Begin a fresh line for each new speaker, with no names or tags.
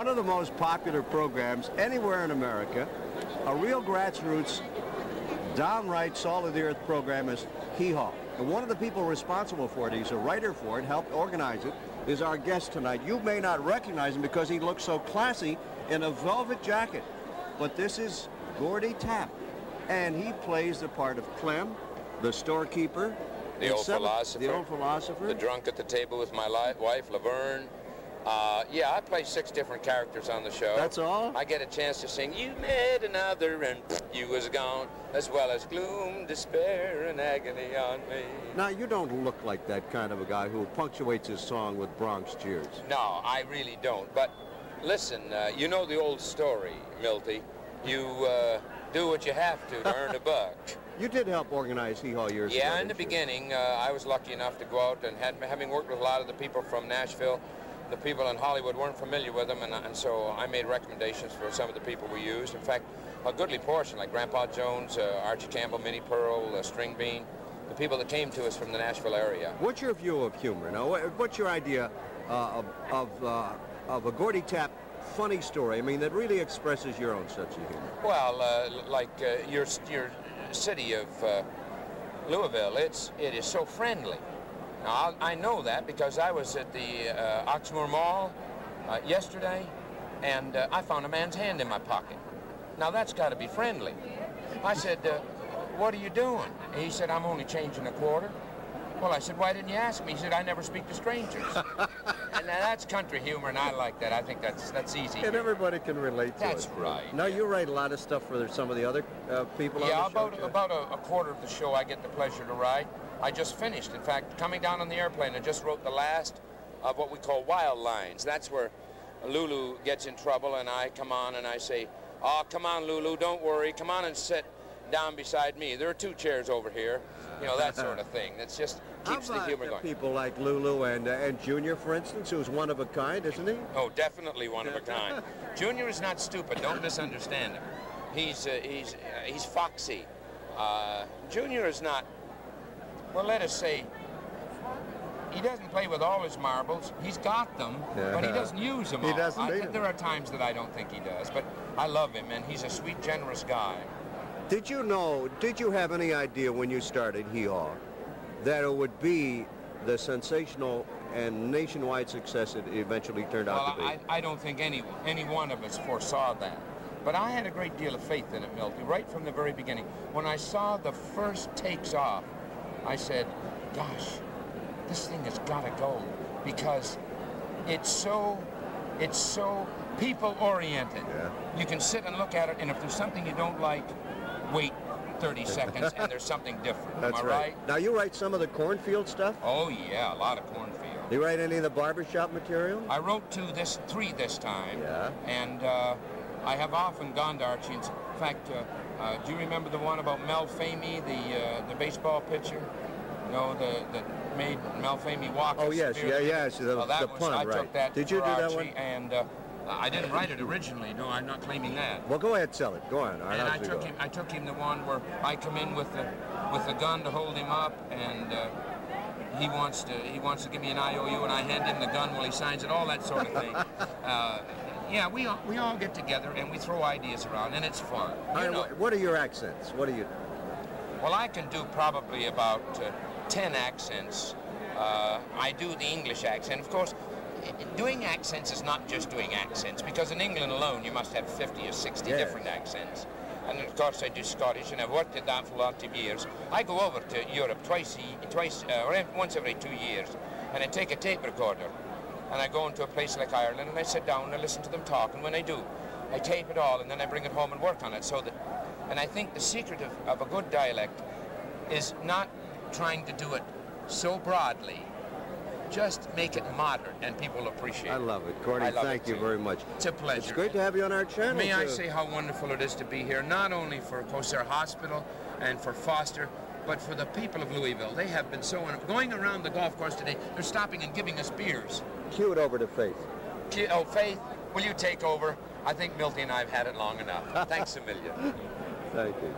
One of the most popular programs anywhere in America, a real grassroots, downright salt-of-the-earth program is Hee Haw. And one of the people responsible for it, he's a writer for it, helped organize it, is our guest tonight. You may not recognize him because he looks so classy in a velvet jacket. But this is Gordie Tapp. And he plays the part of Clem, the storekeeper.
The old
seven-
philosopher.
The old philosopher.
The drunk at the table with my li- wife, Laverne. Uh, yeah, I play six different characters on the show.
That's all?
I get a chance to sing You Met Another and You Was Gone, as well as Gloom, Despair, and Agony on Me.
Now, you don't look like that kind of a guy who punctuates his song with Bronx cheers.
No, I really don't. But listen, uh, you know the old story, Milty. You uh, do what you have to to earn a buck.
You did help organize Hee Haw years ago.
Yeah, in the
you?
beginning, uh, I was lucky enough to go out and had, having worked with a lot of the people from Nashville, the people in Hollywood weren't familiar with them, and, and so I made recommendations for some of the people we used. In fact, a goodly portion, like Grandpa Jones, uh, Archie Campbell, Minnie Pearl, uh, String Bean, the people that came to us from the Nashville area.
What's your view of humor? Now, what's your idea uh, of of, uh, of a Gordie Tapp funny story? I mean, that really expresses your own sense of humor.
Well, uh, like uh, your your city of uh, Louisville, it's it is so friendly. Now I, know that because I was at the uh, Oxmoor Mall uh, yesterday, and uh, I found a man's hand in my pocket. Now that's got to be friendly. I said, uh, "What are you doing?" He said, "I'm only changing a quarter." Well, I said, "Why didn't you ask me?" He said, "I never speak to strangers." and now that's country humor, and I like that. I think that's that's easy.
And everybody can relate to
That's
it.
That's right,
Now,
yeah.
you write a lot of stuff for some of the other uh, people
Yeah,
on the show,
about about a, a quarter of the show I get the pleasure to write. I just finished. In fact, coming down on the airplane, I just wrote the last of what we call wild lines. That's where Lulu gets in trouble, and I come on and I say, "Oh, come on, Lulu, don't worry. Come on and sit down beside me. There are two chairs over here." You know that sort of thing. That's just keeps the humor going.
people like Lulu and uh, and Junior, for instance, who's one of a kind, isn't he?
Oh, definitely one of a kind. Junior is not stupid. Don't misunderstand him. He's uh, he's uh, he's foxy. Uh, Junior is not. Well, let us say he doesn't play with all his marbles. He's got them, but he doesn't use them
He
all.
doesn't
I, there are times that I don't think he does, but I love him, and he's a sweet, generous guy.
Did you know, did you have any idea when you started Hee Haw that it would be the sensational and nationwide success it eventually turned out
Well,
to be?
I, I don't think any any one of us foresaw that. But I had a great deal of faith in it, Milty, right from the very beginning. When I saw the first takes off, I said, gosh, this thing has got to go because it's so, it's so people-oriented.
Yeah.
You can sit and look at it, and if there's something you don't like, wait 30 seconds, and there's something different.
That's
Am I
right. Now, you write some of the cornfield stuff?
Oh, yeah, a lot of cornfield.
You write any of the barbershop material?
I wrote two this three this time.
Yeah.
And uh, I have often gone to Archie. In fact, uh, uh, do you remember the one about Mel Famey, the uh, the baseball pitcher? You know, the that made Mel Famey walk.
Oh, yes, yeah,
limit?
yes, the-
Well, that
the
was,
pun,
I
right.
took that
Did you do that one?
And uh, I didn't write it originally. No, I'm not claiming that.
Well, go ahead, sell it. Go on. Right,
And I took him. I took him the one where I come in with the with the gun to hold him up, and uh, he wants to he wants to give me an IOU, and I hand him the gun while he signs it. All that sort of thing. uh, yeah, we all, we all get together and we throw ideas around, and it's fun.
Right,
know,
what- are your accents? What are you?
well, I can do probably about uh, 10 accents. Uh, I do the English accent. Of course, doing accents is not just doing accents, because in England alone you must have 50 or 60
Yes.
different accents. And of course I do Scottish, and I've worked at that for a lot of years. I go over to Europe twice, a, twice, uh, or once every two years, and I take a tape recorder, and I go into a place like Ireland, and I sit down and I listen to them talk, and when I do, I tape it all, and then I bring it home and work on it, so that, and I think the secret of, of a good dialect is not trying to do it so broadly. Just make it modern, and people appreciate it.
I love it,
Gordie. Love
Thank
it
you
too.
very much.
It's a pleasure.
It's great to have you on our channel.
May I say how wonderful it is to be here, not only for Kosair Hospital and for Foster, but for the people of Louisville. They have been so, going around the golf course today, they're stopping and giving us beers.
Cue it over to Faith.
Ki- Oh, Faith, will you take over? I think Milty and I have had it long enough. Thanks a million.
Thank you.